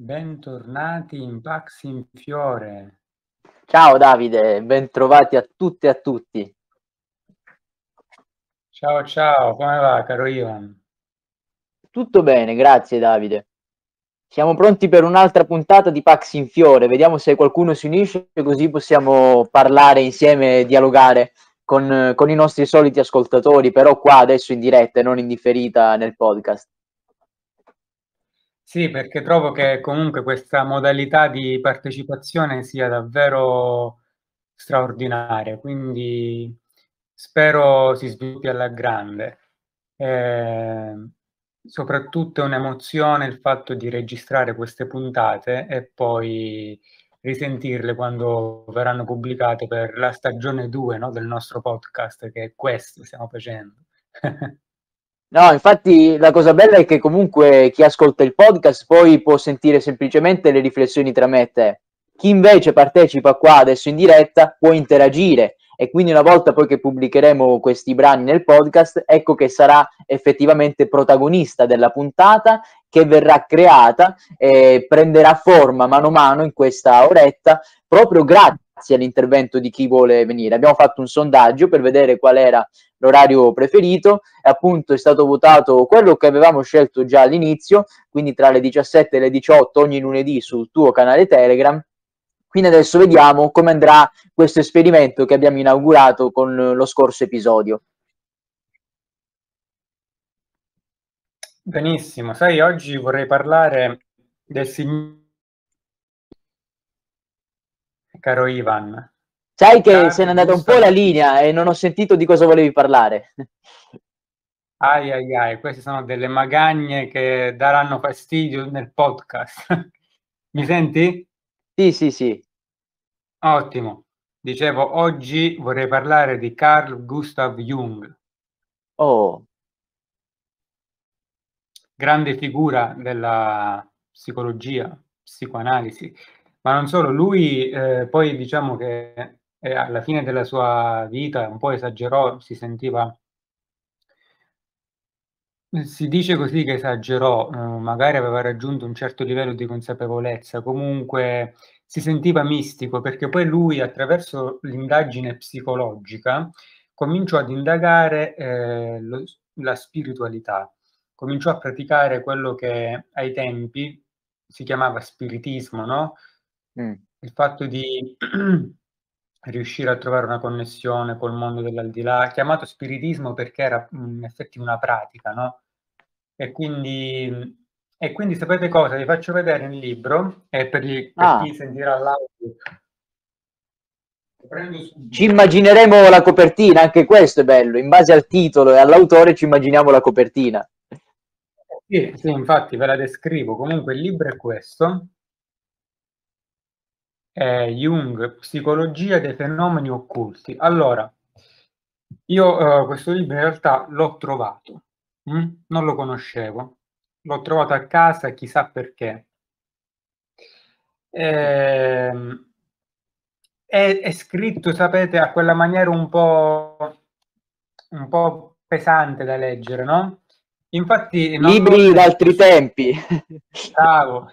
Bentornati in Pax in Fiore. Ciao Davide, bentrovati a tutte e a tutti. Ciao ciao, come va caro Ivan? Tutto bene, grazie Davide. Siamo pronti per un'altra puntata di Pax in Fiore, vediamo se qualcuno si unisce così possiamo parlare insieme e dialogare con, con i nostri soliti ascoltatori, però qua adesso in diretta e non in differita nel podcast. Sì, perché trovo che comunque questa modalità di partecipazione sia davvero straordinaria, quindi spero si sviluppi alla grande. Eh, soprattutto è un'emozione il fatto di registrare queste puntate e poi risentirle quando verranno pubblicate per la stagione 2 no, del nostro podcast, che è questo stiamo facendo. No, infatti la cosa bella è che comunque chi ascolta il podcast poi può sentire semplicemente le riflessioni tra me e te. Chi invece partecipa qua adesso in diretta può interagire e quindi una volta poi che pubblicheremo questi brani nel podcast, ecco che sarà effettivamente protagonista della puntata che verrà creata e prenderà forma mano a mano in questa oretta proprio grazie all'intervento di chi vuole venire. Abbiamo fatto un sondaggio per vedere qual era l'orario preferito e appunto è stato votato quello che avevamo scelto già all'inizio, quindi tra le 17 e le 18 ogni lunedì sul tuo canale Telegram. Quindi adesso vediamo come andrà questo esperimento che abbiamo inaugurato con lo scorso episodio. Benissimo, sai, oggi vorrei parlare del signore caro Ivan, Sai che se n'è andata un po' la linea e non ho sentito di cosa volevi parlare. Ai ai ai, queste sono delle magagne che daranno fastidio nel podcast. Mi senti? Sì, sì, sì. Ottimo. Dicevo, oggi vorrei parlare di Carl Gustav Jung. Oh. Grande figura della psicologia, psicoanalisi, ma non solo, lui eh, poi diciamo che e alla fine della sua vita un po' esagerò, si sentiva si dice così che esagerò, uhm, magari aveva raggiunto un certo livello di consapevolezza, comunque si sentiva mistico, perché poi lui attraverso l'indagine psicologica cominciò ad indagare, ehm, lo la spiritualità, cominciò a praticare quello che ai tempi si chiamava spiritismo, no, Mh. il fatto di riuscire a trovare una connessione col mondo dell'aldilà, chiamato spiritismo perché era in effetti una pratica, no, e quindi e quindi sapete cosa? Vi faccio vedere il libro e per gli per Ah. chi sentirà l'audio Ci immagineremo la copertina, anche questo è bello. In base al titolo e all'autore ci immaginiamo la copertina. Sì, sì, infatti ve la descrivo. Comunque il libro è questo. È Jung, Psicologia dei fenomeni occulti. Allora, io, uhm, questo libro in realtà l'ho trovato, mh, non lo conoscevo. L'ho trovato a casa chissà perché. Ehm è è scritto, sapete, a quella maniera un po' un po' pesante da leggere, no, infatti Libri d'altri tempi. bravo,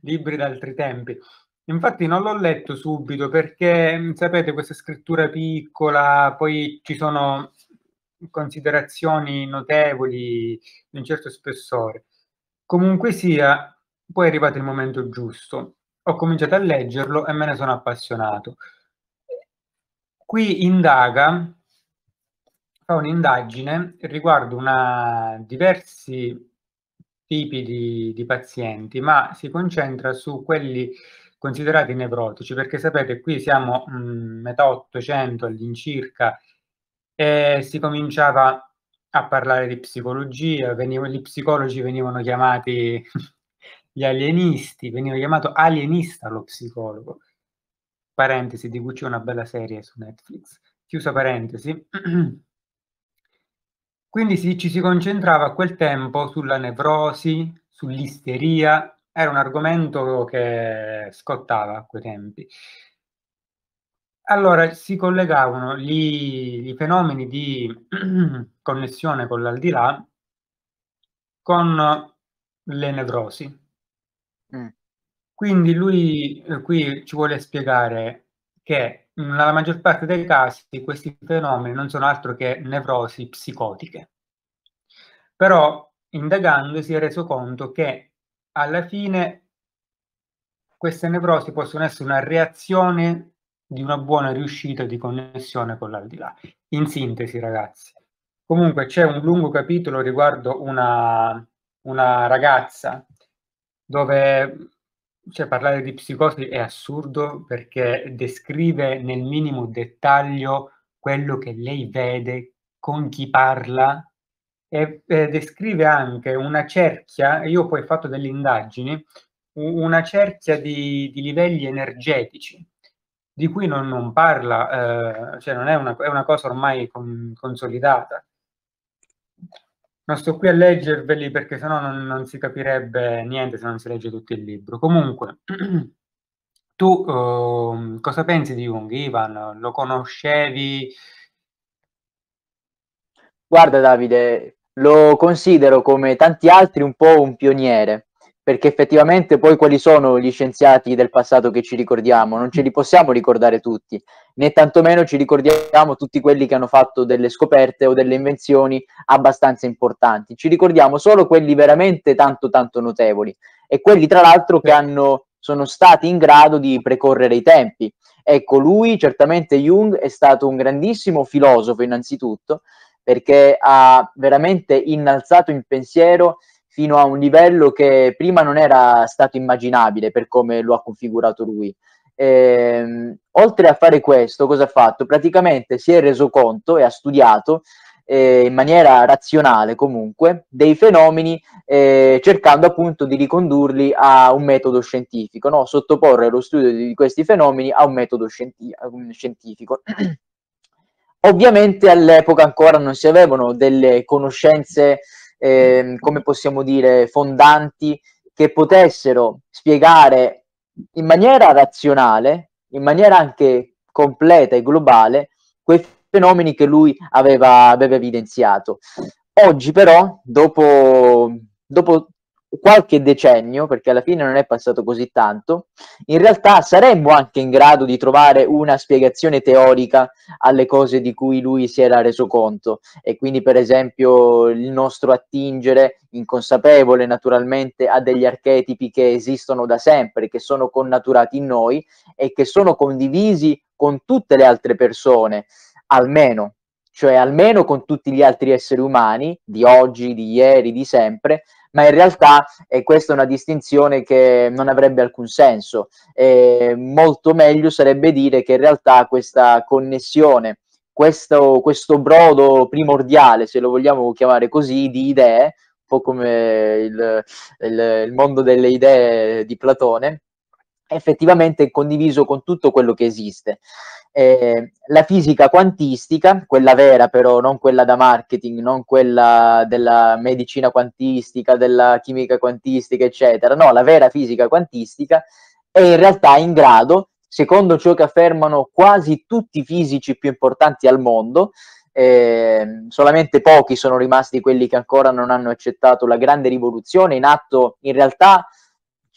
libri d'altri tempi. Infatti non l'ho letto subito perché, mhmm, sapete questa scrittura piccola, poi ci sono considerazioni notevoli di un certo spessore. Comunque sia, poi è arrivato il momento giusto. Ho cominciato a leggerlo e me ne sono appassionato. Qui indaga fa un'indagine riguardo una diversi tipi di di pazienti, ma si concentra su quelli considerati nevrotici, perché sapete qui siamo, mhmm, metà '800 all'incirca, e si cominciava a parlare di psicologia, veniva gli psicologi venivano chiamati gli alienisti, veniva chiamato alienista lo psicologo. Parentesi, di cui c'è una bella serie su Netflix. Chiusa parentesi. Quindi si ci si concentrava a quel tempo sulla nevrosi, sull'isteria, era un argomento che scottava a quei tempi. Allora si collegavano gli i fenomeni di connessione con l'aldilà con le nevrosi. Mh. Quindi lui eh, qui ci vuole spiegare che nella maggior parte dei casi questi fenomeni non sono altro che nevrosi psicotiche. Però indagando si è reso conto che alla fine queste nevrosi possono essere una reazione di una buona riuscita di connessione con l'aldilà. In sintesi, ragazzi. Comunque c'è un lungo capitolo riguardo una, una ragazza dove cioè, parlare di psicosi è assurdo perché descrive nel minimo dettaglio quello che lei vede, con chi parla e, e descrive anche una cerchia, io poi ho fatto delle indagini, una cerchia di, di livelli energetici di cui non, non parla, eh, cioè non è una, è una cosa ormai con, consolidata. Non sto qui a leggerveli perché sennò non, non si capirebbe niente se non si legge tutto il libro. Comunque, tu uh, cosa pensi di Jung, Ivan? Lo conoscevi? Guarda Davide, lo considero come tanti altri un po' un pioniere, perché effettivamente poi quali sono gli scienziati del passato che ci ricordiamo? Non ce li possiamo ricordare tutti, né tantomeno ci ricordiamo tutti quelli che hanno fatto delle scoperte o delle invenzioni abbastanza importanti. Ci ricordiamo solo quelli veramente tanto tanto notevoli e quelli tra l'altro che hanno, sono stati in grado di precorrere i tempi. Ecco, lui certamente Jung è stato un grandissimo filosofo innanzitutto, perché ha veramente innalzato il pensiero fino a un livello che prima non era stato immaginabile per come lo ha configurato lui. Eh, oltre a fare questo, cosa ha fatto? Praticamente si è reso conto e ha studiato eh, in maniera razionale comunque dei fenomeni eh, cercando appunto di ricondurli a un metodo scientifico, no? sottoporre lo studio di questi fenomeni a un metodo scienti- scientifico. Ovviamente all'epoca ancora non si avevano delle conoscenze eh, come possiamo dire, fondanti che potessero spiegare in maniera razionale, in maniera anche completa e globale, quei fenomeni che lui aveva, aveva evidenziato. Oggi però, dopo, dopo qualche decennio, perché alla fine non è passato così tanto, in realtà saremmo anche in grado di trovare una spiegazione teorica alle cose di cui lui si era reso conto. E quindi, per esempio, il nostro attingere, inconsapevole naturalmente, a degli archetipi che esistono da sempre, che sono connaturati in noi e che sono condivisi con tutte le altre persone, almeno cioè almeno con tutti gli altri esseri umani di oggi, di ieri, di sempre, ma in realtà eh, questa è una distinzione che non avrebbe alcun senso. Eh, molto meglio sarebbe dire che in realtà questa connessione, questo, questo brodo primordiale, se lo vogliamo chiamare così, di idee, un po' come il, il, il mondo delle idee di Platone, effettivamente condiviso con tutto quello che esiste. Eh, la fisica quantistica, quella vera però, non quella da marketing, non quella della medicina quantistica, della chimica quantistica, eccetera, no, la vera fisica quantistica è in realtà in grado, secondo ciò che affermano quasi tutti i fisici più importanti al mondo, eh, solamente pochi sono rimasti quelli che ancora non hanno accettato la grande rivoluzione in atto in realtà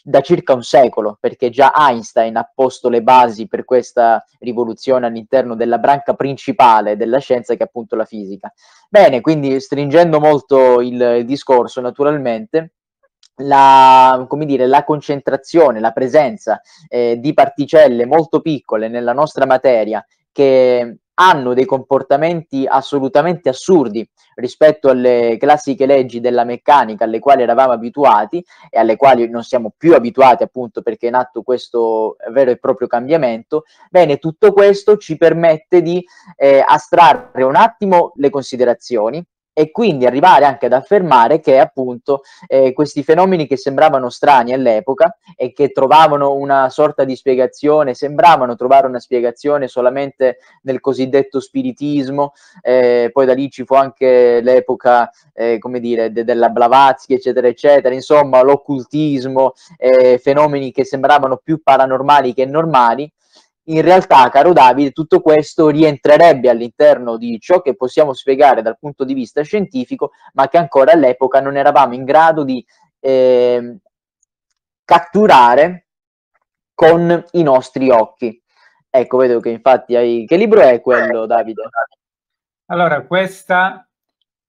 da circa un secolo, perché già Einstein ha posto le basi per questa rivoluzione all'interno della branca principale della scienza che è appunto la fisica. Bene, quindi stringendo molto il discorso, naturalmente, la, dire, la concentrazione, la presenza eh, di particelle molto piccole nella nostra materia che hanno dei comportamenti assolutamente assurdi rispetto alle classiche leggi della meccanica alle quali eravamo abituati e alle quali non siamo più abituati appunto perché è in atto questo vero e proprio cambiamento, bene, tutto questo ci permette di eh, astrarre un attimo le considerazioni e quindi arrivare anche ad affermare che appunto eh, questi fenomeni che sembravano strani all'epoca e che trovavano una sorta di spiegazione, sembravano trovare una spiegazione solamente nel cosiddetto spiritismo, eh, poi da lì ci fu anche l'epoca, eh, come dire, de- della Blavatsky, eccetera, eccetera, insomma l'occultismo, eh, fenomeni che sembravano più paranormali che normali, in realtà, caro Davide, tutto questo rientrerebbe all'interno di ciò che possiamo spiegare dal punto di vista scientifico, ma che ancora all'epoca non eravamo in grado di eh, catturare con i nostri occhi. Ecco, vedo che infatti hai... Che libro è quello, Davide? Allora, questa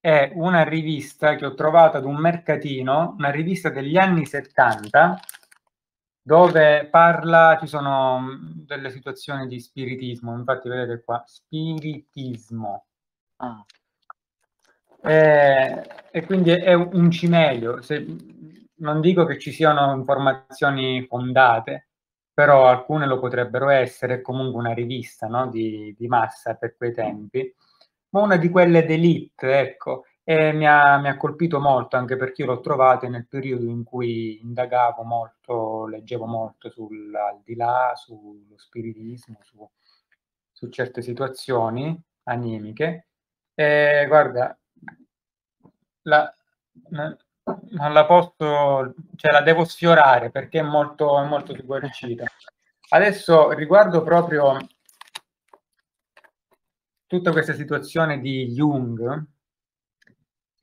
è una rivista che ho trovato ad un mercatino, una rivista degli anni 70, dove parla, ci sono mm, delle situazioni di spiritismo, infatti vedete qua, spiritismo. Ah. E, eh, e, quindi è un cimelio, Se, non dico che ci siano informazioni fondate, però alcune lo potrebbero essere, comunque una rivista no? di, di massa per quei tempi, ma una di quelle d'elite, ecco, e mi ha, mi ha, colpito molto anche perché io l'ho trovato nel periodo in cui indagavo molto, leggevo molto al di là, sullo spiritismo, su, su certe situazioni animiche. E guarda, la, non la posso, cioè la devo sfiorare perché è molto, è molto sguarcita. Adesso riguardo proprio tutta questa situazione di Jung,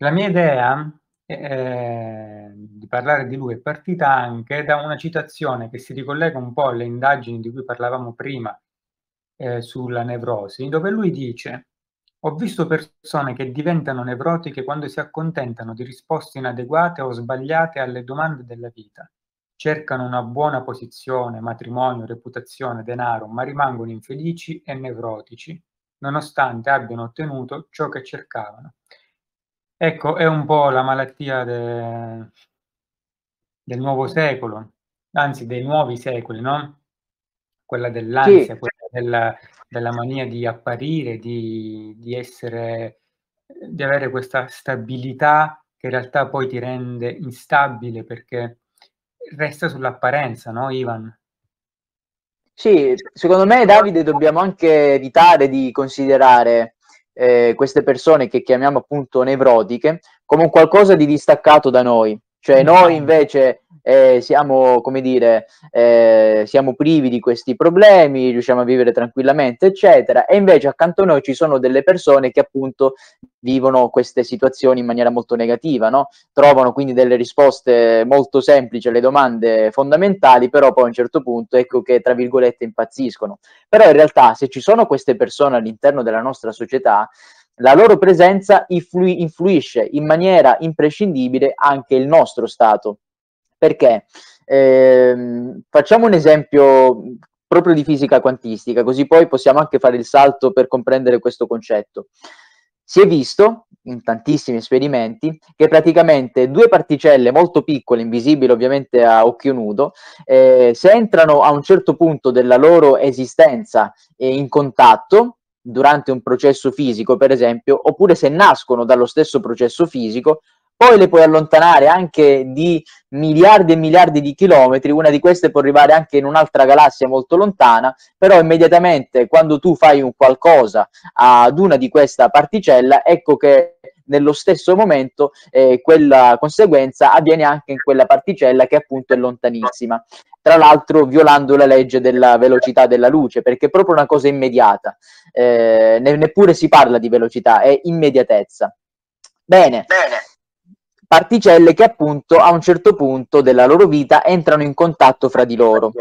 la mia idea eh, di parlare di lui è partita anche da una citazione che si ricollega un po' alle indagini di cui parlavamo prima eh, sulla nevrosi, dove lui dice ho visto persone che diventano nevrotiche quando si accontentano di risposte inadeguate o sbagliate alle domande della vita. Cercano una buona posizione, matrimonio, reputazione, denaro, ma rimangono infelici e nevrotici, nonostante abbiano ottenuto ciò che cercavano. Ecco, è un po' la malattia de del nuovo secolo, anzi dei nuovi secoli, no, quella dell'ansia, Sì. quella della della mania di apparire, di di essere di avere questa stabilità che in realtà poi ti rende instabile perché resta sull'apparenza, no, Ivan? Sì, secondo me Davide dobbiamo anche evitare di considerare eh, queste persone che chiamiamo appunto nevrotiche come un qualcosa di distaccato da noi. Cioè noi invece eh, siamo, come dire, eh, siamo privi di questi problemi, riusciamo a vivere tranquillamente, eccetera, e invece accanto a noi ci sono delle persone che appunto vivono queste situazioni in maniera molto negativa, no? Trovano quindi delle risposte molto semplici alle domande fondamentali, però poi a un certo punto ecco che tra virgolette impazziscono. Però in realtà se ci sono queste persone all'interno della nostra società, la loro presenza influ- influisce in maniera imprescindibile anche il nostro stato. Perché? Eh, facciamo un esempio proprio di fisica quantistica, così poi possiamo anche fare il salto per comprendere questo concetto. Si è visto in tantissimi esperimenti che praticamente due particelle molto piccole, invisibili ovviamente a occhio nudo, eh, se entrano a un certo punto della loro esistenza eh, in contatto, durante un processo fisico, per esempio, oppure se nascono dallo stesso processo fisico, poi le puoi allontanare anche di miliardi e miliardi di chilometri, una di queste può arrivare anche in un'altra galassia molto lontana, però immediatamente quando tu fai un qualcosa ad una di questa particella, ecco che nello stesso momento eh, quella conseguenza avviene anche in quella particella che appunto è lontanissima. Tra l'altro violando la legge della velocità della luce, perché è proprio una cosa immediata. Eh, ne- neppure si parla di velocità, è immediatezza. Bene. Bene particelle che appunto a un certo punto della loro vita entrano in contatto fra di loro.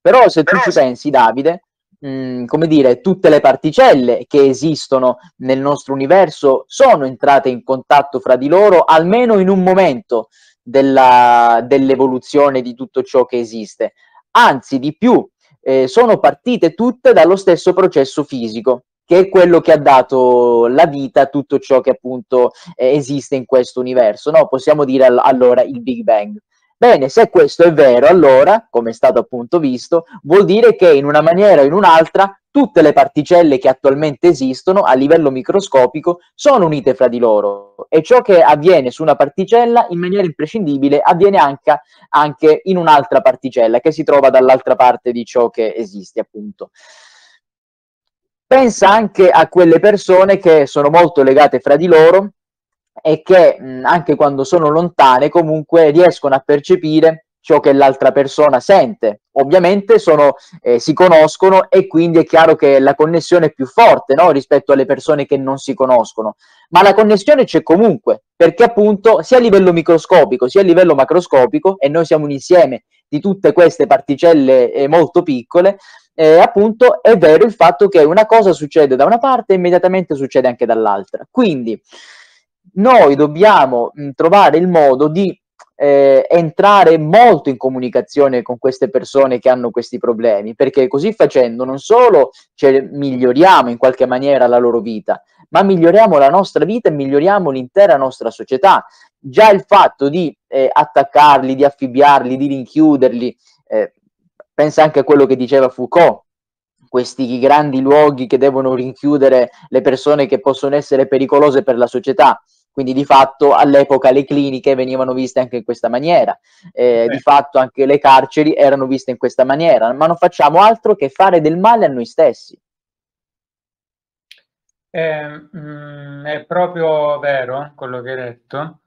Però se tu ci pensi, Davide, mh, mm, come dire, tutte le particelle che esistono nel nostro universo sono entrate in contatto fra di loro almeno in un momento della, dell'evoluzione di tutto ciò che esiste. Anzi, di più, eh, sono partite tutte dallo stesso processo fisico che è quello che ha dato la vita a tutto ciò che appunto eh, esiste in questo universo, no? Possiamo dire all- allora il Big Bang. Bene, se questo è vero, allora, come è stato appunto visto, vuol dire che in una maniera o in un'altra tutte le particelle che attualmente esistono a livello microscopico sono unite fra di loro e ciò che avviene su una particella in maniera imprescindibile avviene anche, anche in un'altra particella che si trova dall'altra parte di ciò che esiste appunto pensa anche a quelle persone che sono molto legate fra di loro e che anche quando sono lontane comunque riescono a percepire ciò che l'altra persona sente. Ovviamente sono, eh, si conoscono e quindi è chiaro che la connessione è più forte no? rispetto alle persone che non si conoscono, ma la connessione c'è comunque, perché appunto sia a livello microscopico sia a livello macroscopico, e noi siamo un insieme di tutte queste particelle eh, molto piccole, eh, appunto è vero il fatto che una cosa succede da una parte e immediatamente succede anche dall'altra. Quindi noi dobbiamo mh, trovare il modo di eh, entrare molto in comunicazione con queste persone che hanno questi problemi, perché così facendo non solo cioè, miglioriamo in qualche maniera la loro vita, ma miglioriamo la nostra vita e miglioriamo l'intera nostra società. Già il fatto di eh, attaccarli, di affibbiarli, di rinchiuderli, eh, pensa anche a quello che diceva Foucault, questi grandi luoghi che devono rinchiudere le persone che possono essere pericolose per la società. Quindi di fatto all'epoca le cliniche venivano viste anche in questa maniera, eh, di fatto anche le carceri erano viste in questa maniera, ma non facciamo altro che fare del male a noi stessi. Eh, mh, mm, è proprio vero quello che hai detto.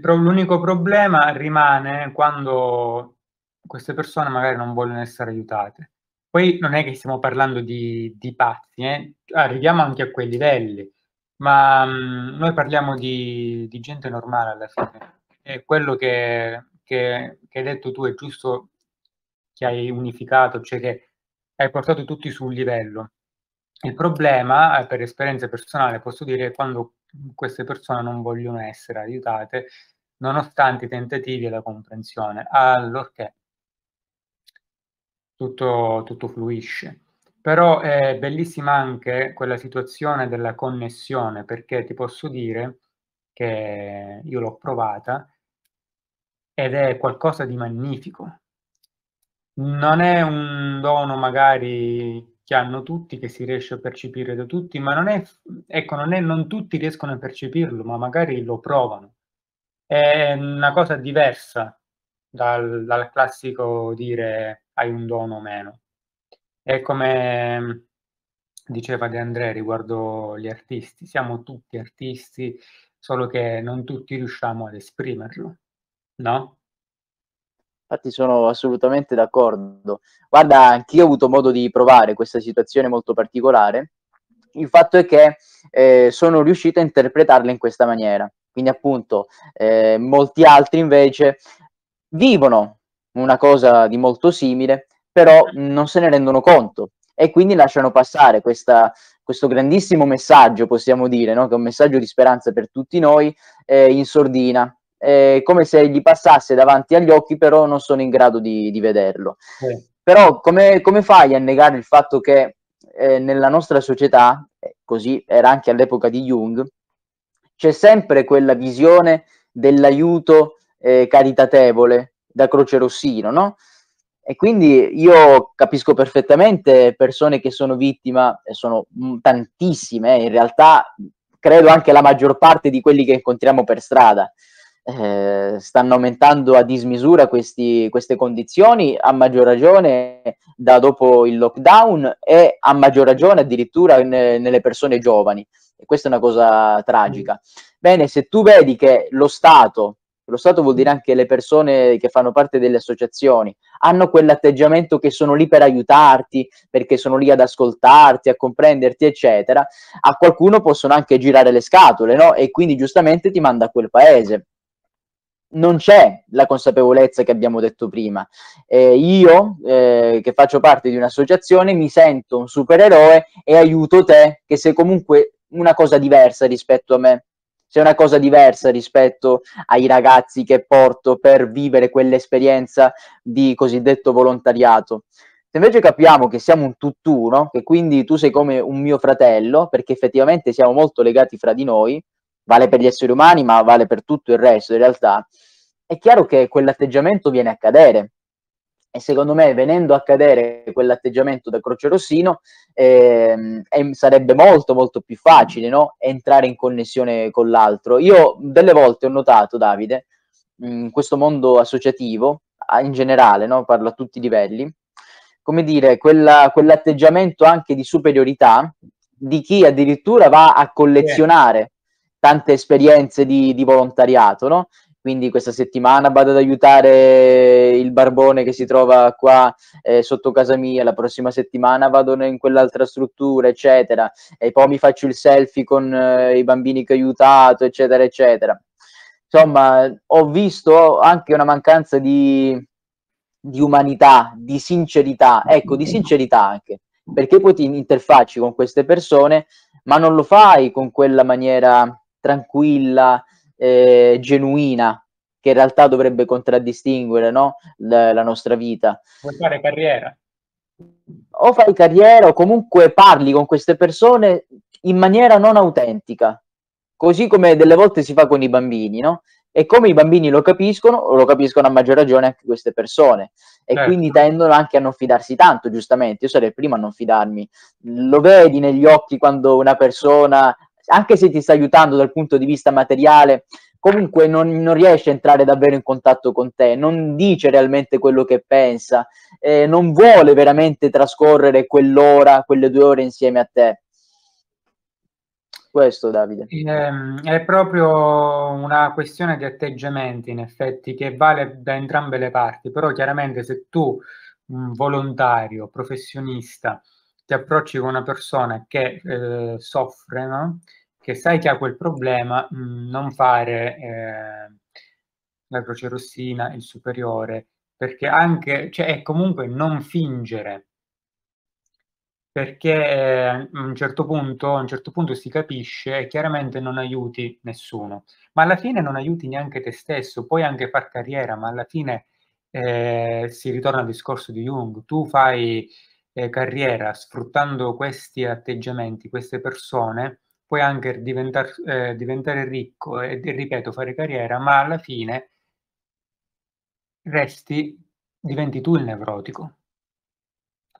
Pro- l'unico problema rimane quando queste persone magari non vogliono essere aiutate. Poi non è che stiamo parlando di, di pazzi, eh? arriviamo anche a quei livelli ma mh, noi parliamo di, di, gente normale alla fine. E quello che, che, che, hai detto tu è giusto che hai unificato, cioè che hai portato tutti su un livello. Il problema, eh, per esperienza personale, posso dire che quando queste persone non vogliono essere aiutate, nonostante i tentativi e la comprensione, allorché tutto, tutto fluisce. Però è bellissima anche quella situazione della connessione, perché ti posso dire che io l'ho provata ed è qualcosa di magnifico. Non è un dono magari che hanno tutti, che si riesce a percepire da tutti, ma non è, ecco, non è, non tutti riescono a percepirlo, ma magari lo provano. È una cosa diversa dal, dal classico dire hai un dono o meno. È come diceva De André riguardo gli artisti, siamo tutti artisti, solo che non tutti riusciamo ad esprimerlo, no? Infatti sono assolutamente d'accordo. Guarda, anch'io ho avuto modo di provare questa situazione molto particolare. Il fatto è che eh, sono riuscito a interpretarla in questa maniera. Quindi appunto eh, molti altri invece vivono una cosa di molto simile, però non se ne rendono conto e quindi lasciano passare questa, questo grandissimo messaggio, possiamo dire, no? che è un messaggio di speranza per tutti noi, eh, in sordina, eh, come se gli passasse davanti agli occhi, però non sono in grado di, di vederlo. Eh. Però come, come, fai a negare il fatto che eh, nella nostra società, così era anche all'epoca di Jung, c'è sempre quella visione dell'aiuto eh, caritatevole da Croce Rossino, no? E quindi io capisco perfettamente persone che sono vittima, e sono tantissime, in realtà credo anche la maggior parte di quelli che incontriamo per strada. Eh, stanno aumentando a dismisura questi, queste condizioni, a maggior ragione da dopo il lockdown e a maggior ragione addirittura ne, nelle persone giovani. E questa è una cosa tragica. Bene, se tu vedi che lo Stato lo Stato vuol dire anche le persone che fanno parte delle associazioni, hanno quell'atteggiamento che sono lì per aiutarti, perché sono lì ad ascoltarti, a comprenderti, eccetera, a qualcuno possono anche girare le scatole, no? E quindi giustamente ti manda a quel paese. Non c'è la consapevolezza che abbiamo detto prima. Eh, io, eh, che faccio parte di un'associazione, mi sento un supereroe e aiuto te, che sei comunque una cosa diversa rispetto a me c'è una cosa diversa rispetto ai ragazzi che porto per vivere quell'esperienza di cosiddetto volontariato. Se invece capiamo che siamo un tutt'uno, che quindi tu sei come un mio fratello, perché effettivamente siamo molto legati fra di noi, vale per gli esseri umani, ma vale per tutto il resto in realtà, è chiaro che quell'atteggiamento viene a cadere. E secondo me, venendo a cadere quell'atteggiamento da Croce Rossino, eh, sarebbe molto molto più facile no? entrare in connessione con l'altro. Io delle volte ho notato, Davide, in questo mondo associativo, in generale, no? parlo a tutti i livelli, come dire, quella, quell'atteggiamento anche di superiorità di chi addirittura va a collezionare tante esperienze di, di volontariato, no? Quindi questa settimana vado ad aiutare il barbone che si trova qua eh, sotto casa mia, la prossima settimana vado in quell'altra struttura, eccetera, e poi mi faccio il selfie con eh, i bambini che ho aiutato, eccetera, eccetera. Insomma, ho visto anche una mancanza di, di umanità, di sincerità, ecco, di sincerità anche, perché poi ti interfacci con queste persone, ma non lo fai con quella maniera tranquilla, eh, genuina, che in realtà dovrebbe contraddistinguere no? la, la nostra vita. Vuoi fare carriera? O fai carriera o comunque parli con queste persone in maniera non autentica, così come delle volte si fa con i bambini, no? E come i bambini lo capiscono, lo capiscono a maggior ragione anche queste persone. E certo. quindi tendono anche a non fidarsi tanto, giustamente. Io sarei il primo a non fidarmi. Lo vedi negli occhi quando una persona, anche se ti sta aiutando dal punto di vista materiale, comunque non, non, riesce a entrare davvero in contatto con te, non dice realmente quello che pensa, eh, non vuole veramente trascorrere quell'ora, quelle due ore insieme a te questo Davide? Ehm, è proprio una questione di atteggiamenti, in effetti, che vale da entrambe le parti, però chiaramente se tu, volontario, professionista, ti approcci con una persona che eh, soffre, no? che sai che ha quel problema, mh, non fare eh, la croce rossina, il superiore, perché anche, cioè, è comunque non fingere. Perché eh, a un certo punto a un certo punto si capisce e chiaramente non aiuti nessuno, ma alla fine non aiuti neanche te stesso, puoi anche far carriera, ma alla fine eh, si ritorna al discorso di Jung, tu fai eh, carriera sfruttando questi atteggiamenti, queste persone, puoi anche diventar, eh, diventare ricco e, ripeto, fare carriera, ma alla fine resti, diventi tu il nevrotico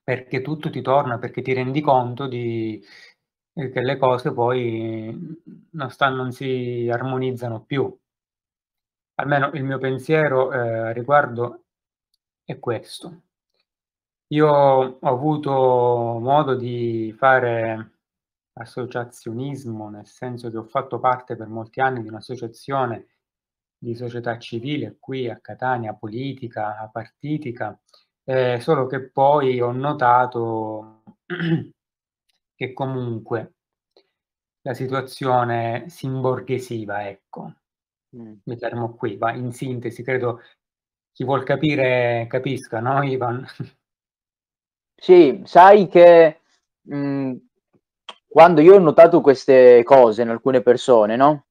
perché tutto ti torna, perché ti rendi conto di, eh, che le cose poi non, stanno, non si armonizzano più. Almeno il mio pensiero eh, riguardo è questo. Io ho avuto modo di fare associazionismo, nel senso che ho fatto parte per molti anni di un'associazione di società civile qui a Catania, politica, partitica, eh, solo che poi ho notato che comunque la situazione si imborghesiva, ecco. Mm. Mi fermo qui, va in sintesi, credo chi vuol capire capisca, no Ivan? Sì, sai che mh, mm, quando io ho notato queste cose in alcune persone, no?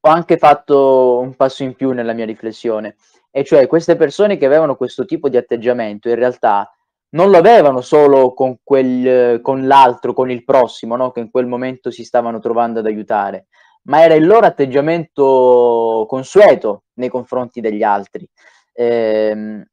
Ho anche fatto un passo in più nella mia riflessione e cioè queste persone che avevano questo tipo di atteggiamento in realtà non lo avevano solo con, quel, con l'altro, con il prossimo, no? che in quel momento si stavano trovando ad aiutare, ma era il loro atteggiamento consueto nei confronti degli altri. Eh,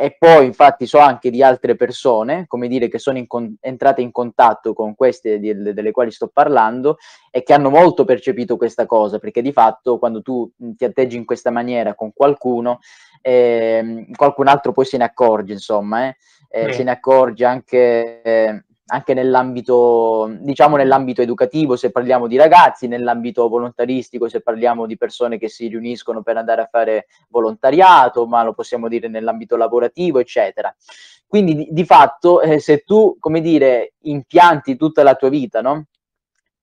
e poi infatti so anche di altre persone, come dire, che sono in con- entrate in contatto con queste di- delle quali sto parlando e che hanno molto percepito questa cosa, perché di fatto quando tu ti atteggi in questa maniera con qualcuno, eh, qualcun altro poi se ne accorge, insomma, eh, eh, se ne accorge anche eh, anche nell'ambito, diciamo nell'ambito educativo, se parliamo di ragazzi, nell'ambito volontaristico, se parliamo di persone che si riuniscono per andare a fare volontariato, ma lo possiamo dire nell'ambito lavorativo, eccetera. Quindi di, di fatto, eh, se tu, come dire, impianti tutta la tua vita, no?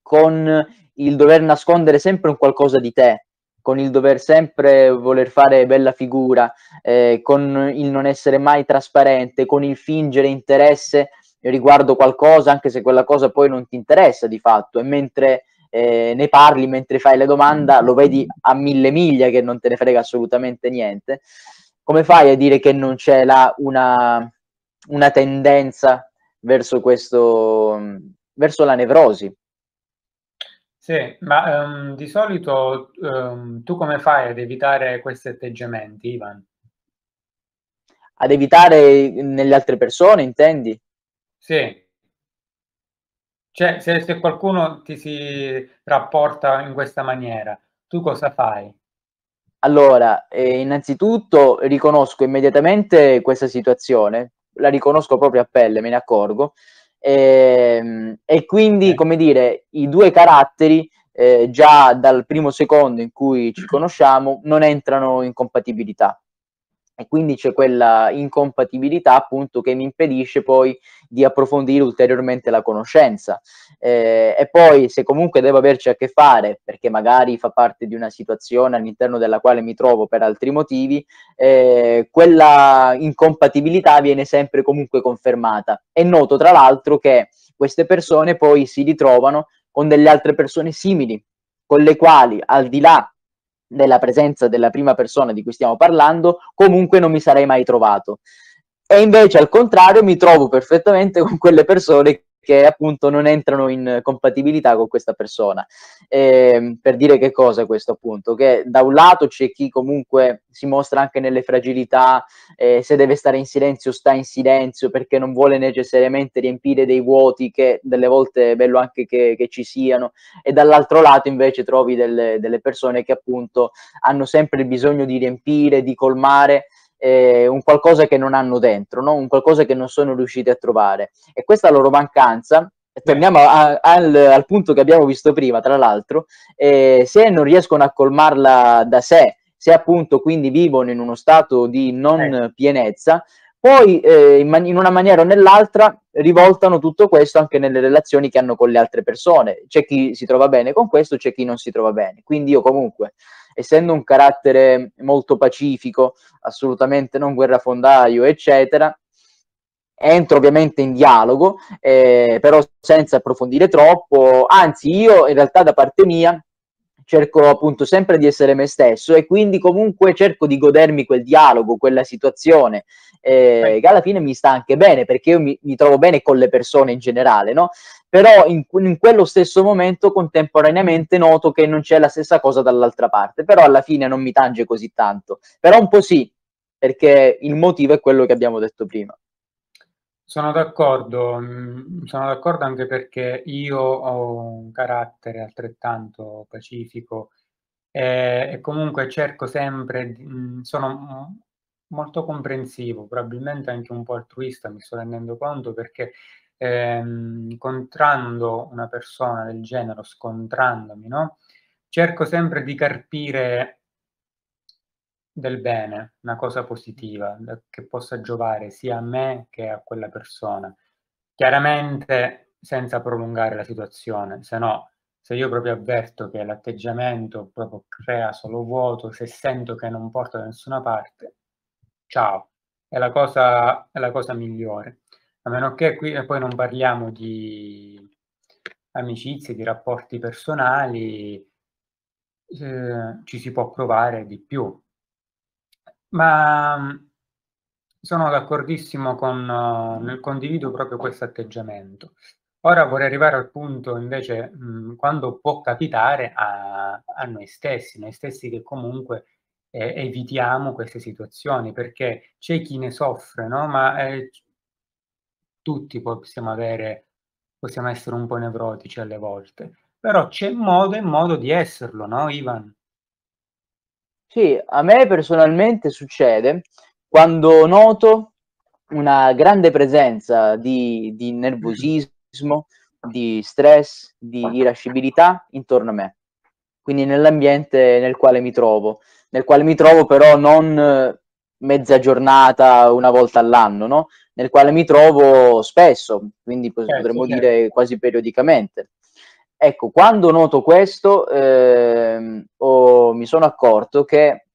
Con il dover nascondere sempre un qualcosa di te, con il dover sempre voler fare bella figura, eh, con il non essere mai trasparente, con il fingere interesse riguardo qualcosa, anche se quella cosa poi non ti interessa di fatto, e mentre eh, ne parli, mentre fai la domanda, lo vedi a mille miglia che non te ne frega assolutamente niente. Come fai a dire che non c'è là una, una tendenza verso questo, verso la nevrosi? Sì, ma um, di solito um, tu come fai ad evitare questi atteggiamenti, Ivan? Ad evitare nelle altre persone, intendi? Sì. Cioè, se, se qualcuno ti si rapporta in questa maniera, tu cosa fai? Allora, eh, innanzitutto riconosco immediatamente questa situazione, la riconosco proprio a pelle, me ne accorgo, e, e quindi, come dire, i due caratteri eh, già dal primo secondo in cui ci conosciamo non entrano in compatibilità. E quindi c'è quella incompatibilità appunto che mi impedisce poi di approfondire ulteriormente la conoscenza. Eh, e poi se comunque devo averci a che fare, perché magari fa parte di una situazione all'interno della quale mi trovo per altri motivi, eh, quella incompatibilità viene sempre comunque confermata. E noto tra l'altro che queste persone poi si ritrovano con delle altre persone simili, con le quali al di là della presenza della prima persona di cui stiamo parlando, comunque non mi sarei mai trovato. E invece al contrario mi trovo perfettamente con quelle persone che appunto non entrano in compatibilità con questa persona. Eh, per dire che cosa questo appunto? Che da un lato c'è chi comunque si mostra anche nelle fragilità, eh, se deve stare in silenzio sta in silenzio perché non vuole necessariamente riempire dei vuoti che delle volte è bello anche che, che ci siano e dall'altro lato invece trovi delle, delle persone che appunto hanno sempre il bisogno di riempire, di colmare eh, un qualcosa che non hanno dentro, no? un qualcosa che non sono riusciti a trovare. E questa loro mancanza, torniamo a, a, al, al, punto che abbiamo visto prima, tra l'altro, eh, se non riescono a colmarla da sé, se appunto quindi vivono in uno stato di non eh. pienezza, poi eh, in, man- in, una maniera o nell'altra rivoltano tutto questo anche nelle relazioni che hanno con le altre persone. C'è chi si trova bene con questo, c'è chi non si trova bene. Quindi io comunque essendo un carattere molto pacifico, assolutamente non guerrafondaio, eccetera, entro ovviamente in dialogo, eh, però senza approfondire troppo, anzi io in realtà da parte mia cerco appunto sempre di essere me stesso e quindi comunque cerco di godermi quel dialogo, quella situazione, eh, che alla fine mi sta anche bene perché io mi, mi trovo bene con le persone in generale, no? Però in, in, quello stesso momento contemporaneamente noto che non c'è la stessa cosa dall'altra parte, però alla fine non mi tange così tanto, però un po' sì, perché il motivo è quello che abbiamo detto prima. Sono d'accordo, mm, sono d'accordo anche perché io ho un carattere altrettanto pacifico e, e comunque cerco sempre, mm, sono molto comprensivo, probabilmente anche un po' altruista, mi sto rendendo conto, perché ehm, incontrando una persona del genere, scontrandomi, no? cerco sempre di carpire del bene, una cosa positiva che possa giovare sia a me che a quella persona. Chiaramente senza prolungare la situazione, se no, se io proprio avverto che l'atteggiamento proprio crea solo vuoto, se sento che non porta da nessuna parte, ciao, è la cosa, è la cosa migliore. A meno che qui poi non parliamo di amicizie, di rapporti personali, eh, ci si può provare di più, ma sono d'accordissimo con, condivido proprio questo atteggiamento. Ora vorrei arrivare al punto invece mh, quando può capitare a, a, noi stessi, noi stessi che comunque eh, evitiamo queste situazioni, perché c'è chi ne soffre, no? Ma eh, tutti possiamo avere, possiamo essere un po' nevrotici alle volte, però c'è modo e modo di esserlo, no Ivan? Sì, a me personalmente succede quando noto una grande presenza di, di nervosismo, di stress, di irascibilità intorno a me, quindi nell'ambiente nel quale mi trovo, nel quale mi trovo però non mezza giornata una volta all'anno, no? nel quale mi trovo spesso, quindi certo, potremmo certo. dire quasi periodicamente. Ecco, quando noto questo, eh, oh, mi sono accorto che,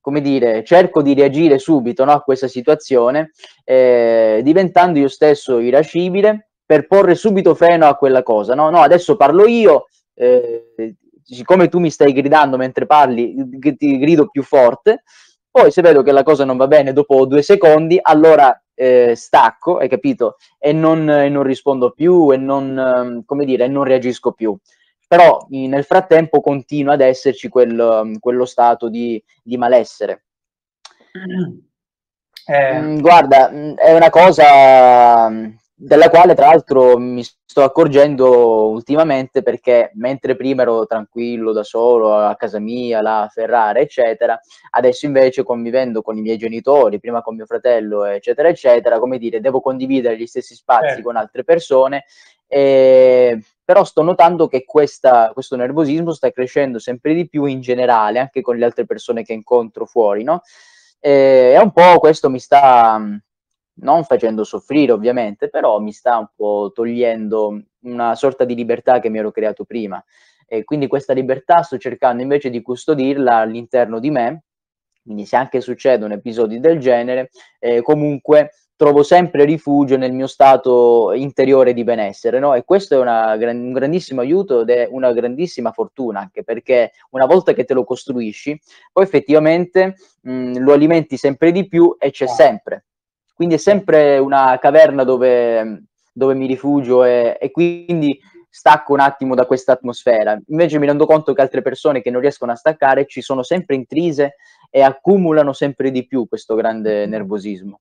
come dire, cerco di reagire subito no, a questa situazione, eh, diventando io stesso irascibile per porre subito freno a quella cosa. No, no adesso parlo io, eh, siccome tu mi stai gridando mentre parli, ti grido più forte. Poi se vedo che la cosa non va bene dopo due secondi, allora eh, stacco, hai capito? E non, e non, rispondo più e non, come dire, non reagisco più. Però nel frattempo continua ad esserci quel, ehm, quello stato di, di malessere. Eh. Mm, guarda, mm, è una cosa mm, della quale tra l'altro mi sto accorgendo ultimamente perché mentre prima ero tranquillo da solo a casa mia, là a Ferrara, eccetera, adesso invece convivendo con i miei genitori, prima con mio fratello, eccetera, eccetera, come dire, devo condividere gli stessi spazi eh. con altre persone, e... però sto notando che questa, questo nervosismo sta crescendo sempre di più in generale, anche con le altre persone che incontro fuori, no? E, e un po' questo mi sta non facendo soffrire ovviamente, però mi sta un po' togliendo una sorta di libertà che mi ero creato prima. E quindi questa libertà sto cercando invece di custodirla all'interno di me, quindi se anche succedono episodi del genere, eh, comunque trovo sempre rifugio nel mio stato interiore di benessere, no? E questo è una, un grandissimo aiuto ed è una grandissima fortuna, anche perché una volta che te lo costruisci, poi effettivamente mh, lo alimenti sempre di più e c'è sempre. Quindi è sempre una caverna dove, dove mi rifugio e, e quindi stacco un attimo da questa atmosfera. Invece mi rendo conto che altre persone che non riescono a staccare ci sono sempre intrise e accumulano sempre di più questo grande nervosismo.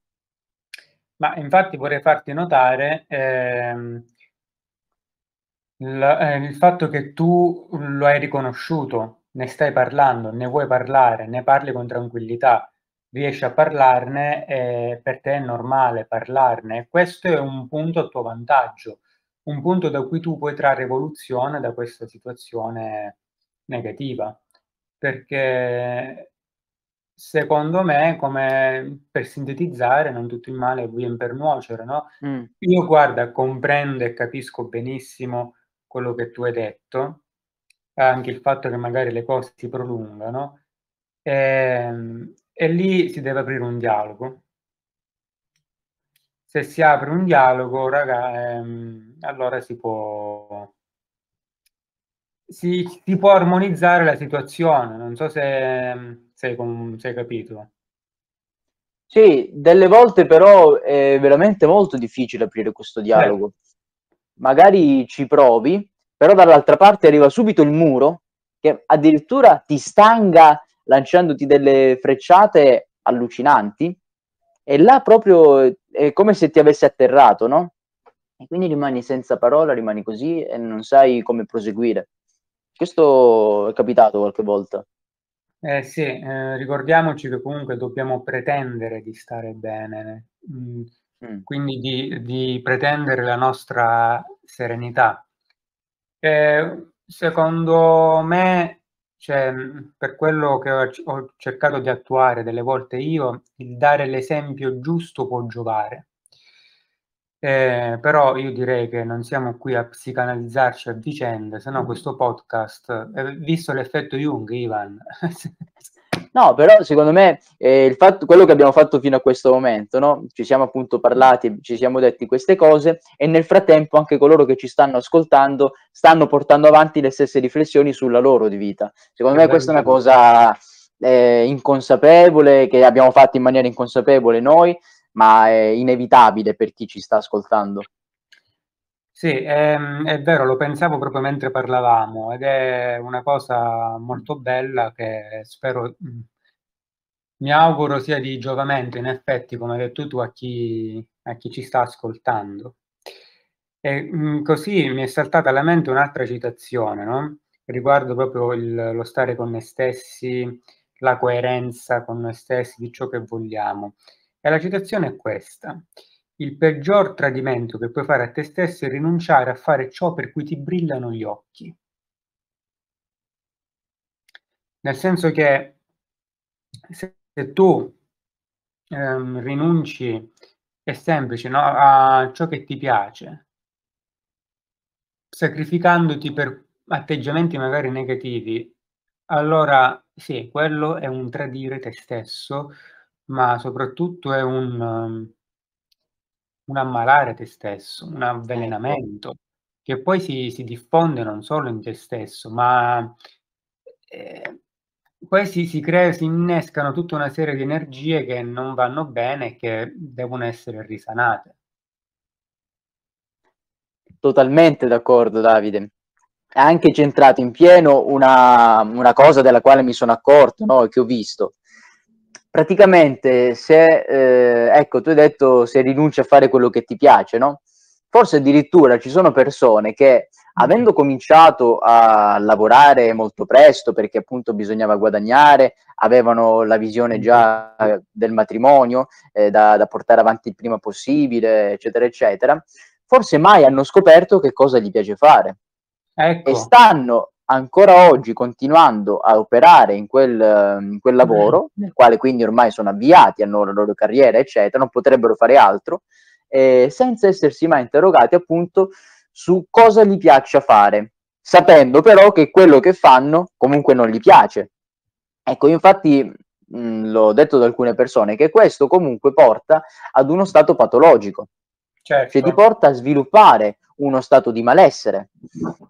Ma infatti vorrei farti notare ehm, la, eh, il fatto che tu lo hai riconosciuto, ne stai parlando, ne vuoi parlare, ne parli con tranquillità, riesci a parlarne e per te è normale parlarne. Questo è un punto a tuo vantaggio un punto da cui tu puoi trarre evoluzione da questa situazione negativa. Perché secondo me, come per sintetizzare, non tutto il male viene per nuocere, no? Mm. Io guarda, comprendo e capisco benissimo quello che tu hai detto, anche il fatto che magari le cose si prolungano, e, ehm, e lì si deve aprire un dialogo se si apre un dialogo, raga, ehm, allora si può, si, si, può armonizzare la situazione. Non so se, se, hai capito. Sì, delle volte però è veramente molto difficile aprire questo dialogo. Eh. Magari ci provi, però dall'altra parte arriva subito il muro che addirittura ti stanga lanciandoti delle frecciate allucinanti e là proprio è come se ti avesse atterrato, no? E quindi rimani senza parola, rimani così e non sai come proseguire. Questo è capitato qualche volta. Eh sì, eh, ricordiamoci che comunque dobbiamo pretendere di stare bene, mm, mm. quindi di, di, pretendere la nostra serenità. Eh, secondo me cioè, per quello che ho, cercato di attuare delle volte io, il dare l'esempio giusto può giovare. Eh, però io direi che non siamo qui a psicanalizzarci a vicenda, se no questo podcast, eh, visto l'effetto Jung, Ivan, No, però secondo me eh, il fatto, quello che abbiamo fatto fino a questo momento, no? ci siamo appunto parlati, ci siamo detti queste cose e nel frattempo anche coloro che ci stanno ascoltando stanno portando avanti le stesse riflessioni sulla loro di vita. Secondo me questa è una cosa eh, inconsapevole, che abbiamo fatto in maniera inconsapevole noi, ma è inevitabile per chi ci sta ascoltando. Sì, è, ehm, è vero, lo pensavo proprio mentre parlavamo ed è una cosa molto bella che spero, mi auguro sia di giovamento, in effetti, come hai detto tu, a chi, a chi ci sta ascoltando. E così mi è saltata alla mente un'altra citazione, no? Riguardo proprio il, lo stare con noi stessi, la coerenza con noi stessi di ciò che vogliamo. E la citazione è questa. Il peggior tradimento che puoi fare a te stesso è rinunciare a fare ciò per cui ti brillano gli occhi. Nel senso che se, se tu ehm, rinunci, è semplice, no? a ciò che ti piace, sacrificandoti per atteggiamenti magari negativi, allora sì, quello è un tradire te stesso, ma soprattutto è un un ammalare te stesso, un ecco. avvelenamento che poi si, si diffonde non solo in te stesso, ma eh, poi si, si, crea, si innescano tutta una serie di energie che non vanno bene e che devono essere risanate. Totalmente d'accordo, Davide. Ha anche centrato in pieno una, una cosa della quale mi sono accorto, no? che ho visto praticamente se, eh, ecco, tu hai detto se rinunci a fare quello che ti piace, no? Forse addirittura ci sono persone che, avendo cominciato a lavorare molto presto, perché appunto bisognava guadagnare, avevano la visione già del matrimonio eh, da, da portare avanti il prima possibile, eccetera, eccetera, forse mai hanno scoperto che cosa gli piace fare. Ecco. E stanno ancora oggi continuando a operare in quel, in quel lavoro, nel quale quindi ormai sono avviati, hanno la loro carriera, eccetera, non potrebbero fare altro, eh, senza essersi mai interrogati appunto su cosa gli piaccia fare, sapendo però che quello che fanno comunque non gli piace. Ecco, infatti mh, l'ho detto ad alcune persone che questo comunque porta ad uno stato patologico, certo. cioè ti porta a sviluppare uno stato di malessere.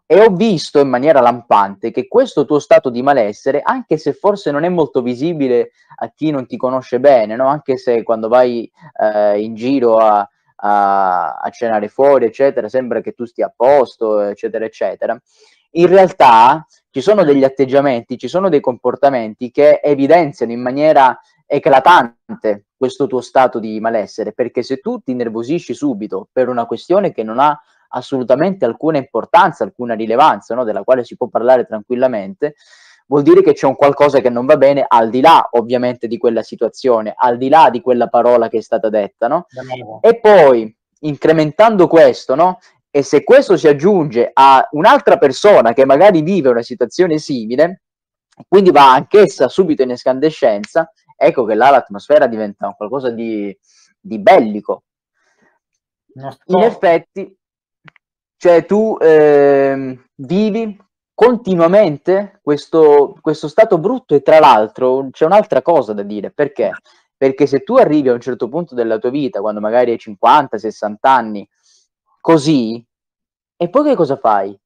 E ho visto in maniera lampante che questo tuo stato di malessere, anche se forse non è molto visibile a chi non ti conosce bene, no? anche se quando vai eh, in giro a, a, a cenare fuori, eccetera, sembra che tu stia a posto, eccetera, eccetera. In realtà ci sono degli atteggiamenti, ci sono dei comportamenti che evidenziano in maniera eclatante questo tuo stato di malessere, perché se tu ti nervosisci subito per una questione che non ha assolutamente alcuna importanza, alcuna rilevanza, no? della quale si può parlare tranquillamente, vuol dire che c'è un qualcosa che non va bene al di là ovviamente di quella situazione, al di là di quella parola che è stata detta, no? E poi incrementando questo, no? E se questo si aggiunge a un'altra persona che magari vive una situazione simile, quindi va anch'essa subito in escandescenza, ecco che là l'atmosfera diventa qualcosa di, di bellico. In effetti, cioè tu eh, vivi continuamente questo, questo stato brutto e tra l'altro c'è un'altra cosa da dire, perché? Perché se tu arrivi a un certo punto della tua vita, quando magari hai 50, 60 anni, così, e poi che cosa fai?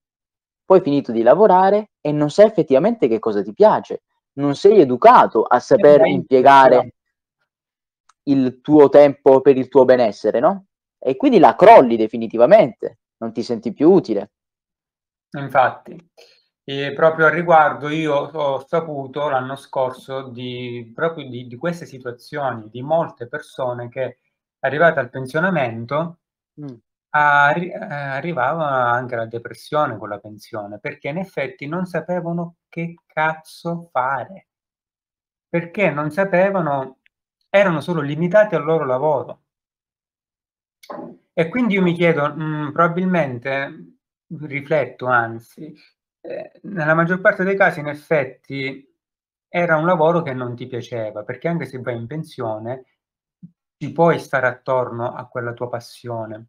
Poi hai finito di lavorare e non sai effettivamente che cosa ti piace, non sei educato a saper impiegare il tuo tempo per il tuo benessere, no? E quindi la crolli definitivamente, non ti senti più utile. Infatti, e proprio al riguardo io ho saputo l'anno scorso di, proprio di, di queste situazioni, di molte persone che arrivate al pensionamento mm. arri- eh, arrivava anche la depressione con la pensione, perché in effetti non sapevano che cazzo fare, perché non sapevano, erano solo limitati al loro lavoro. E quindi io mi chiedo, mh, mm, probabilmente, rifletto anzi, eh, nella maggior parte dei casi in effetti era un lavoro che non ti piaceva, perché anche se vai in pensione ti puoi stare attorno a quella tua passione.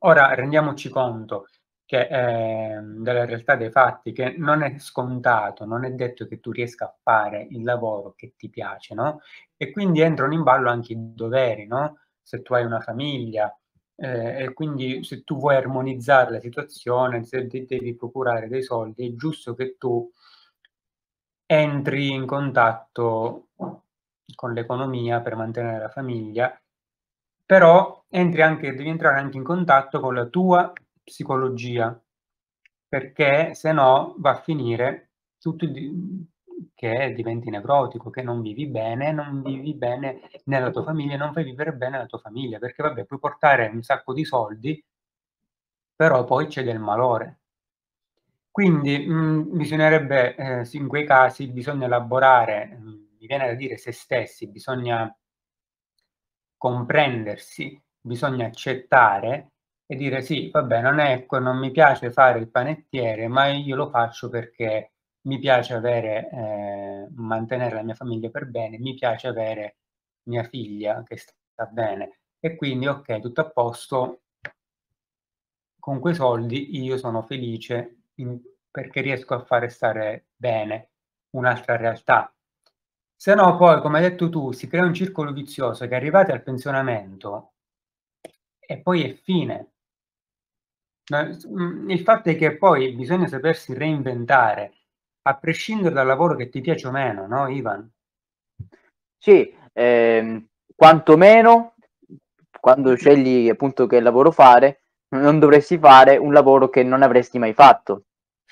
Ora rendiamoci conto che eh, della realtà dei fatti che non è scontato, non è detto che tu riesca a fare il lavoro che ti piace, no? E quindi entrano in ballo anche i doveri, no? Se tu hai una famiglia, eh, e quindi se tu vuoi armonizzare la situazione, se devi procurare dei soldi, è giusto che tu entri in contatto con l'economia per mantenere la famiglia, però entri anche, devi entrare anche in contatto con la tua psicologia, perché se no va a finire tutto che diventi nevrotico, che non vivi bene, non vivi bene nella tua famiglia, non fai vivere bene la tua famiglia, perché vabbè, puoi portare un sacco di soldi, però poi c'è del malore. Quindi mh, mm, bisognerebbe, eh, in quei casi, bisogna elaborare, mh, mm, mi viene da dire se stessi, bisogna comprendersi, bisogna accettare e dire sì, vabbè, non è, non mi piace fare il panettiere, ma io lo faccio perché mi piace avere, eh, mantenere la mia famiglia per bene, mi piace avere mia figlia che sta bene e quindi ok, tutto a posto, con quei soldi io sono felice in, perché riesco a fare stare bene un'altra realtà. Se no poi, come hai detto tu, si crea un circolo vizioso che arrivate al pensionamento e poi è fine. Il fatto è che poi bisogna sapersi reinventare a prescindere dal lavoro che ti piace o meno, no Ivan? Sì, ehm, quantomeno quando scegli appunto che lavoro fare, non dovresti fare un lavoro che non avresti mai fatto,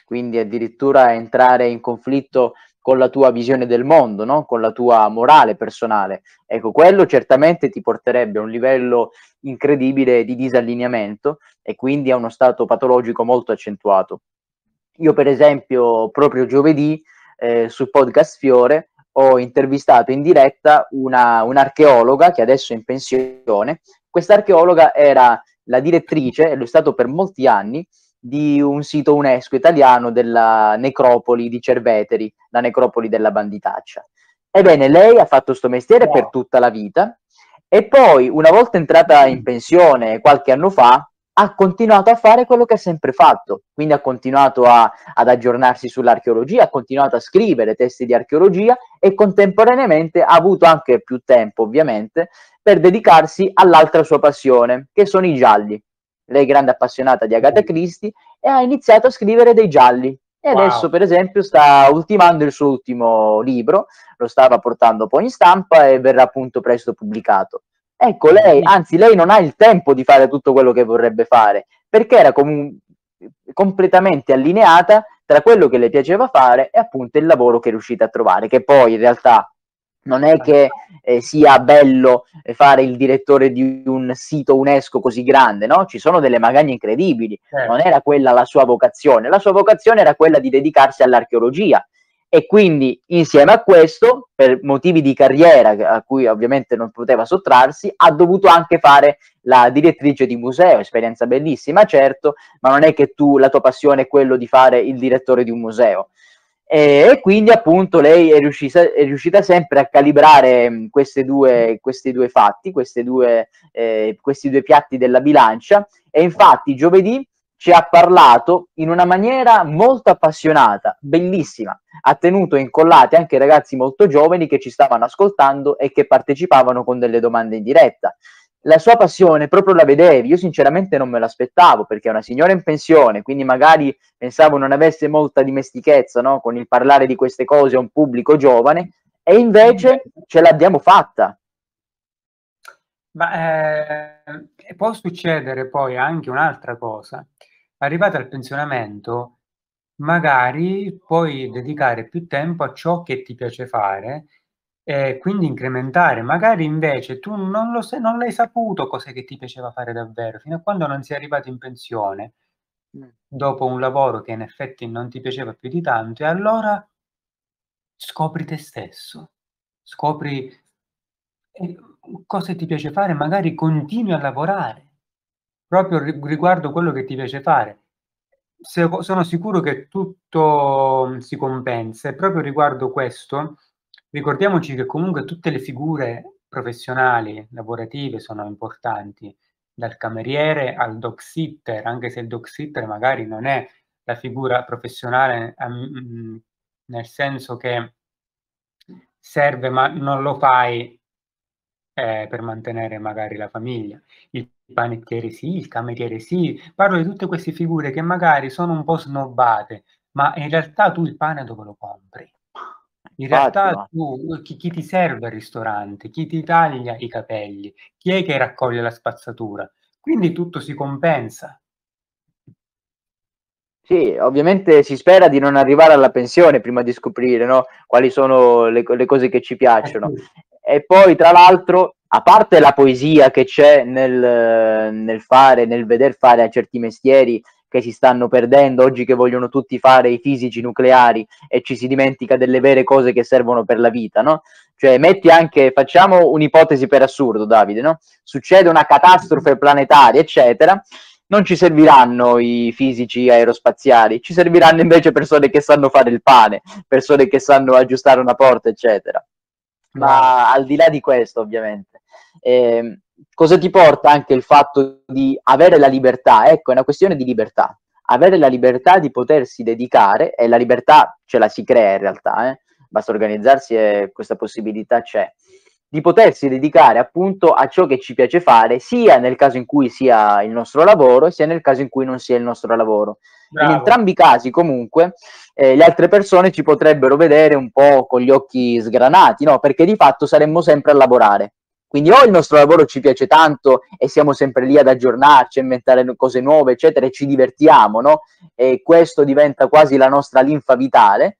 quindi addirittura entrare in conflitto con la tua visione del mondo, no? con la tua morale personale. Ecco, quello certamente ti porterebbe a un livello incredibile di disallineamento e quindi a uno stato patologico molto accentuato. Io per esempio proprio giovedì eh, sul podcast Fiore ho intervistato in diretta una, un'archeologa che adesso è in pensione. Questa archeologa era la direttrice, e lo è stato per molti anni, di un sito UNESCO italiano della necropoli di Cerveteri, la necropoli della banditaccia. Ebbene, lei ha fatto questo mestiere wow. per tutta la vita e poi, una volta entrata in pensione qualche anno fa, ha continuato a fare quello che ha sempre fatto, quindi ha continuato a, ad aggiornarsi sull'archeologia, ha continuato a scrivere testi di archeologia e contemporaneamente ha avuto anche più tempo, ovviamente, per dedicarsi all'altra sua passione, che sono i gialli lei è grande appassionata di Agatha Christie, e ha iniziato a scrivere dei gialli. E wow. adesso, per esempio, sta ultimando il suo ultimo libro, lo stava portando poi in stampa e verrà appunto presto pubblicato. Ecco, lei, anzi, lei non ha il tempo di fare tutto quello che vorrebbe fare, perché era com- completamente allineata tra quello che le piaceva fare e appunto il lavoro che è riuscita a trovare, che poi in realtà non è che eh, sia bello fare il direttore di un sito UNESCO così grande, no? Ci sono delle magagne incredibili. Certo. Non era quella la sua vocazione. La sua vocazione era quella di dedicarsi all'archeologia. E quindi, insieme a questo, per motivi di carriera a cui ovviamente non poteva sottrarsi, ha dovuto anche fare la direttrice di museo, esperienza bellissima, certo, ma non è che tu la tua passione è quello di fare il direttore di un museo. E quindi appunto lei è riuscita, è riuscita sempre a calibrare mm, due, questi due fatti, due, eh, questi due piatti della bilancia. E infatti giovedì ci ha parlato in una maniera molto appassionata, bellissima. Ha tenuto incollati anche ragazzi molto giovani che ci stavano ascoltando e che partecipavano con delle domande in diretta la sua passione proprio la vedevi. Io sinceramente non me l'aspettavo perché è una signora in pensione, quindi magari pensavo non avesse molta dimestichezza no? con il parlare di queste cose a un pubblico giovane e invece ce l'abbiamo fatta. Ma eh, può succedere poi anche un'altra cosa. Arrivata al pensionamento, magari puoi dedicare più tempo a ciò che ti piace fare e quindi incrementare. Magari invece tu non lo sai, non l'hai saputo cos'è che ti piaceva fare davvero, fino a quando non sei arrivato in pensione, dopo un lavoro che in effetti non ti piaceva più di tanto, e allora scopri te stesso, scopri cosa ti piace fare, magari continui a lavorare. Proprio riguardo quello che ti piace fare. Se, sono sicuro che tutto si compensa. E proprio riguardo questo Ricordiamoci che comunque tutte le figure professionali, lavorative sono importanti, dal cameriere al dog sitter, anche se il dog sitter magari non è la figura professionale um, nel senso che serve ma non lo fai eh, per mantenere magari la famiglia. Il panettiere sì, il cameriere sì, parlo di tutte queste figure che magari sono un po' snobbate, ma in realtà tu il pane dove lo compri? In realtà tu, chi, chi ti serve al ristorante, chi ti taglia i capelli, chi è che raccoglie la spazzatura? Quindi tutto si compensa. Sì, ovviamente si spera di non arrivare alla pensione prima di scoprire no, quali sono le, le, cose che ci piacciono. E poi, tra l'altro, a parte la poesia che c'è nel, nel fare, nel veder fare a certi mestieri che si stanno perdendo oggi che vogliono tutti fare i fisici nucleari e ci si dimentica delle vere cose che servono per la vita, no? Cioè, metti anche, facciamo un'ipotesi per assurdo, Davide, no? Succede una catastrofe planetaria, eccetera, non ci serviranno i fisici aerospaziali, ci serviranno invece persone che sanno fare il pane, persone che sanno aggiustare una porta, eccetera. Ma al di là di questo, ovviamente, eh, cosa ti porta anche il fatto di avere la libertà? Ecco, è una questione di libertà. Avere la libertà di potersi dedicare, e la libertà ce la si crea in realtà, eh? basta organizzarsi e questa possibilità c'è, di potersi dedicare appunto a ciò che ci piace fare, sia nel caso in cui sia il nostro lavoro, sia nel caso in cui non sia il nostro lavoro. Bravo. In entrambi i casi, comunque, eh, le altre persone ci potrebbero vedere un po' con gli occhi sgranati, no? Perché di fatto saremmo sempre a lavorare. Quindi o il nostro lavoro ci piace tanto e siamo sempre lì ad aggiornarci, a inventare cose nuove, eccetera, e ci divertiamo, no? E questo diventa quasi la nostra linfa vitale.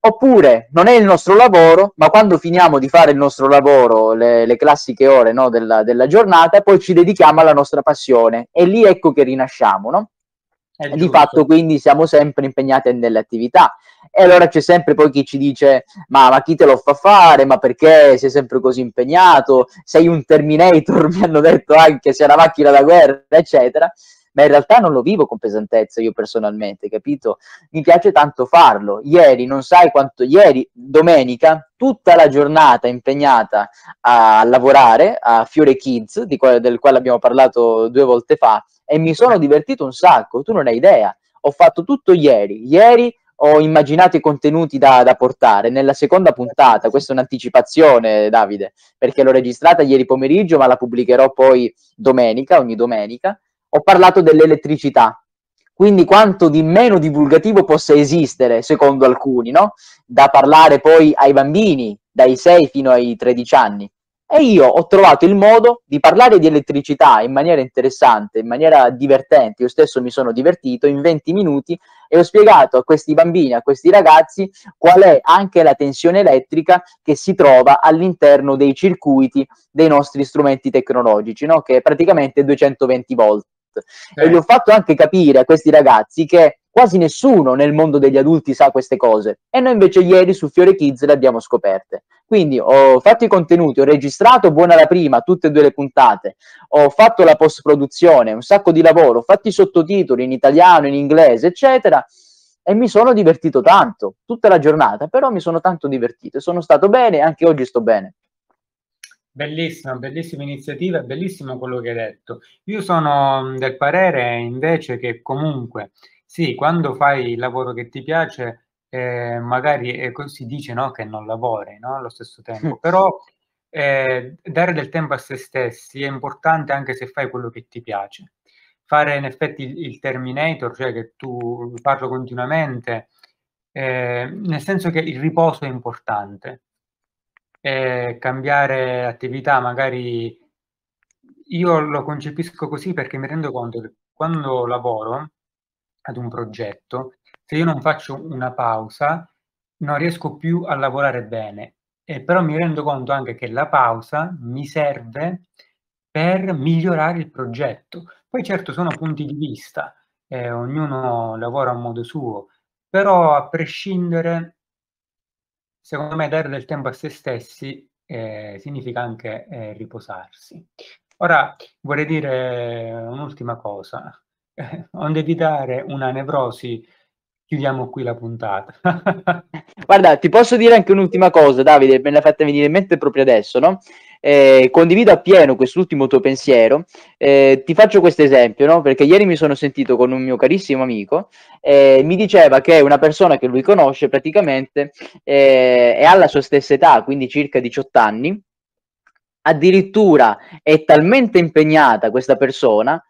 Oppure non è il nostro lavoro, ma quando finiamo di fare il nostro lavoro, le, le classiche ore no, della, della, giornata, poi ci dedichiamo alla nostra passione. E lì ecco che rinasciamo, no? di fatto quindi siamo sempre impegnati nelle attività. E allora c'è sempre poi chi ci dice ma, ma, chi te lo fa fare? Ma perché sei sempre così impegnato? Sei un Terminator mi hanno detto anche sei una macchina da guerra eccetera ma in realtà non lo vivo con pesantezza io personalmente, capito? Mi piace tanto farlo. Ieri, non sai quanto, ieri, domenica, tutta la giornata impegnata a lavorare a Fiore Kids, quale, del quale abbiamo parlato due volte fa, e mi sono divertito un sacco, tu non hai idea. Ho fatto tutto ieri. Ieri ho immaginato i contenuti da, da, portare nella seconda puntata. Questa è un'anticipazione, Davide, perché l'ho registrata ieri pomeriggio, ma la pubblicherò poi domenica, ogni domenica. Ho parlato dell'elettricità. Quindi quanto di meno divulgativo possa esistere, secondo alcuni, no? Da parlare poi ai bambini, dai 6 fino ai 13 anni. E io ho trovato il modo di parlare di elettricità in maniera interessante, in maniera divertente. Io stesso mi sono divertito in 20 minuti e ho spiegato a questi bambini, a questi ragazzi, qual è anche la tensione elettrica che si trova all'interno dei circuiti dei nostri strumenti tecnologici, no? che è praticamente 220 volt. Eh. E gli ho fatto anche capire a questi ragazzi che quasi nessuno nel mondo degli adulti sa queste cose e noi invece ieri su Fiore Kids le abbiamo scoperte. Quindi ho fatto i contenuti, ho registrato buona la prima, tutte e due le puntate, ho fatto la post produzione, un sacco di lavoro, ho fatto i sottotitoli in italiano, in inglese, eccetera e mi sono divertito tanto tutta la giornata, però mi sono tanto divertito, sono stato bene e anche oggi sto bene. Bellissima, bellissima iniziativa, bellissimo quello che hai detto. Io sono del parere invece che comunque, sì, quando fai il lavoro che ti piace, eh, magari eh, si dice no, che non lavori no, allo stesso tempo, però eh, dare del tempo a se stessi è importante anche se fai quello che ti piace. Fare in effetti il, il Terminator, cioè che tu parlo continuamente, eh, nel senso che il riposo è importante e cambiare attività, magari io lo concepisco così perché mi rendo conto che quando lavoro ad un progetto, se io non faccio una pausa, non riesco più a lavorare bene. E però mi rendo conto anche che la pausa mi serve per migliorare il progetto. Poi certo sono punti di vista, eh, ognuno lavora a modo suo, però a prescindere secondo me dare del tempo a se stessi eh, significa anche eh, riposarsi. Ora vorrei dire un'ultima cosa. onde evitare una nevrosi, chiudiamo qui la puntata. Guarda, ti posso dire anche un'ultima cosa, Davide, me l'ha fatta venire in mente proprio adesso, no? Eh, condivido appieno quest'ultimo tuo pensiero. Eh, ti faccio questo esempio, no? Perché ieri mi sono sentito con un mio carissimo amico e mi diceva che una persona che lui conosce praticamente eh, è alla sua stessa età, quindi circa 18 anni. Addirittura è talmente impegnata questa persona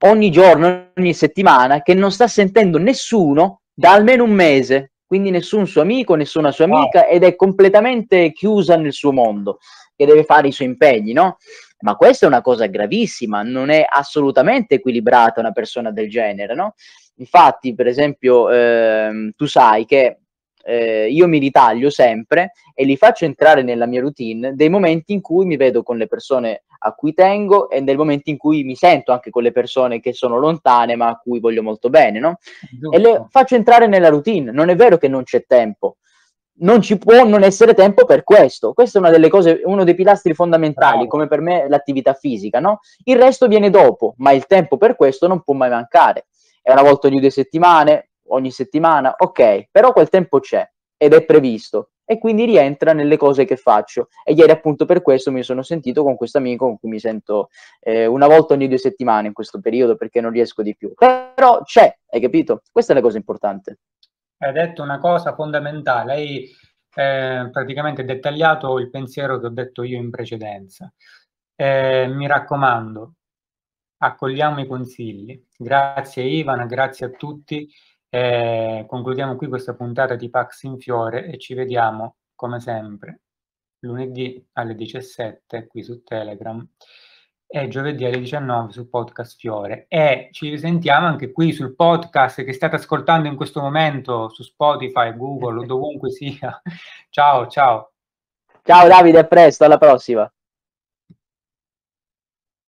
ogni giorno, ogni settimana, che non sta sentendo nessuno da almeno un mese, quindi nessun suo amico, nessuna sua amica, ed è completamente chiusa nel suo mondo, che deve fare i suoi impegni, no? Ma questa è una cosa gravissima, non è assolutamente equilibrata una persona del genere, no? Infatti, per esempio, ehm, tu sai che eh, io mi ritaglio sempre e li faccio entrare nella mia routine dei momenti in cui mi vedo con le persone a cui tengo e nel momento in cui mi sento anche con le persone che sono lontane ma a cui voglio molto bene, no? E le faccio entrare nella routine. Non è vero che non c'è tempo. Non ci può non essere tempo per questo. Questo è una delle cose, uno dei pilastri fondamentali, come per me l'attività fisica, no? Il resto viene dopo, ma il tempo per questo non può mai mancare. È una volta ogni due settimane, ogni settimana, ok, però quel tempo c'è ed è previsto e quindi rientra nelle cose che faccio. E ieri appunto per questo mi sono sentito con questo amico con cui mi sento eh, una volta ogni due settimane in questo periodo perché non riesco di più. Però c'è, hai capito? Questa è la cosa importante. Hai detto una cosa fondamentale, hai eh, praticamente dettagliato il pensiero che ho detto io in precedenza. Eh, mi raccomando, accogliamo i consigli. Grazie Ivan, grazie a tutti. Eh, concludiamo qui questa puntata di Pax in Fiore e ci vediamo come sempre lunedì alle 17 qui su Telegram e giovedì alle 19 su Podcast Fiore e ci risentiamo anche qui sul podcast che state ascoltando in questo momento su Spotify, Google o dovunque sia. Ciao, ciao. Ciao Davide, a presto, alla prossima.